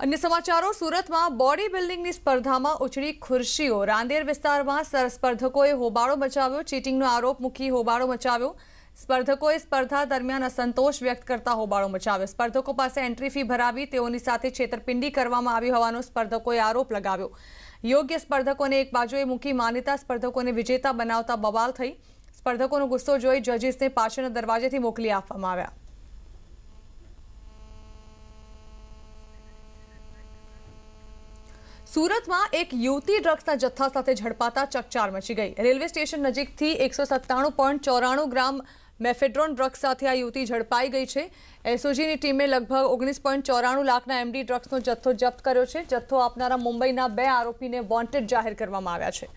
અન્ય સમાચારો, સુરતમાં બોડી બિલ્ડિંગની સ્પર્ધામાં ઉછળી ખુરશીઓ. રાંદેર વિસ્તારમાં સ્પર્ધકોએ હોબાળો મચાવ્યો. ચીટિંગનો આરોપ મૂકી હોબાળો મચાવ્યો. સ્પર્ધકોએ સ્પર્ધા દરમિયાન અસંતોષ વ્યક્ત કરતા હોબાળો મચાવ્યો. સ્પર્ધકો પાસે એન્ટ્રી ફી ભરાવી તેઓની સાથે છેતરપિંડી કરવામાં આવી હોવાનો સ્પર્ધકોએ આરોપ લગાવ્યો. યોગ્ય સ્પર્ધકોને એક બાજુએ મૂકી માન્યતા સ્પર્ધકોને વિજેતા બનાવતા બવાલ થઈ. સ્પર્ધકોનો ગુસ્સો જોઈ જજીસને પાછળના દરવાજેથી મોકલી આપવામાં આવ્યા. સુરતમાં એક યુવતી ડ્રગ્સના જથ્થા સાથે ઝડપાતા ચકચાર મચી ગઈ. રેલવે સ્ટેશન નજીકથી એકસો સત્તાણું પોઈન્ટ ચોરાણું ગ્રામ મેફેડ્રોન ડ્રગ્સ સાથે આ યુવતી ઝડપાઈ ગઈ છે. એસઓજીની ટીમે લગભગ ઓગણીસ પોઈન્ટ ચોરાણું લાખના એમડી ડ્રગ્સનો જથ્થો જપ્ત કર્યો છે. જથ્થો આપનારા મુંબઈના બે આરોપીને વોન્ટેડ જાહેર કરવામાં આવ્યા છે.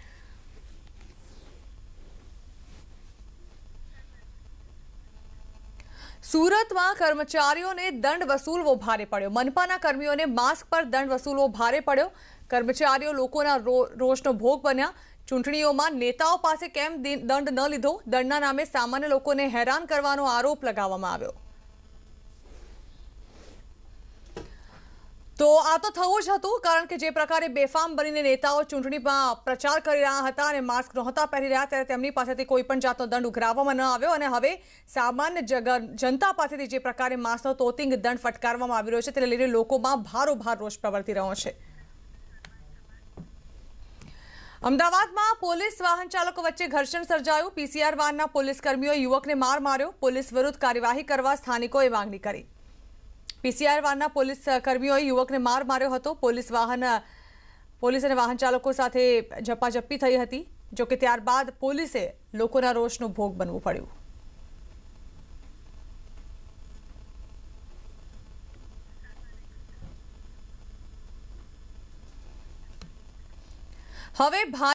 સુરતમાં કર્મચારીઓને દંડ વસૂલવો ભારે પડ્યો. મનપાના કર્મીઓને માસ્ક પર દંડ વસૂલવો ભારે પડ્યો. કર્મચારીઓ લોકોના રોષનો ભોગ બન્યા. ચૂંટણીઓમાં નેતાઓ પાસે કેમ દંડ ન લીધો? દંડના નામે સામાન્ય લોકોને હેરાન કરવાનો આરોપ લગાવવામાં આવ્યો. તો આ તો થવું જ હતું, કારણ કે જે પ્રકારે બેફામ બનીને નેતાઓ ચૂંટણીમાં પ્રચાર કરી રહ્યા હતા અને માસ્ક નહોતા પહેરી રહ્યા, ત્યારે તેમની પાસેથી કોઈ પણ જાતનો દંડ ઉઘરાવવામાં ન આવ્યો અને હવે સામાન્ય જનતા પાસેથી જે પ્રકારે માસ્કનો તોતિંગ દંડ ફટકારવામાં આવી રહ્યો છે, તેને લઈને લોકોમાં ભારોભાર રોષ પ્રવર્તી રહ્યો છે. અમદાવાદમાં પોલીસ વાહન ચાલકો વચ્ચે ઘર્ષણ સર્જાયું, પીસીઆર વાનના પોલીસ કર્મીઓએ યુવકને માર માર્યો, પોલીસ વિરુદ્ધ કાર્યવાહી કરવા સ્થાનિકોએ માંગણી કરી. પીસીઆર પોલીસ કર્મીઓએ યુવકને માર માર્યો હતો. પોલીસ વાહન, પોલીસ અને વાહન ચાલકો સાથે ઝપાઝપી થઈ હતી જોકે ત્યારબાદ પોલીસે લોકોના રોષનો ભોગ બનવું પડ્યું. હવે ભા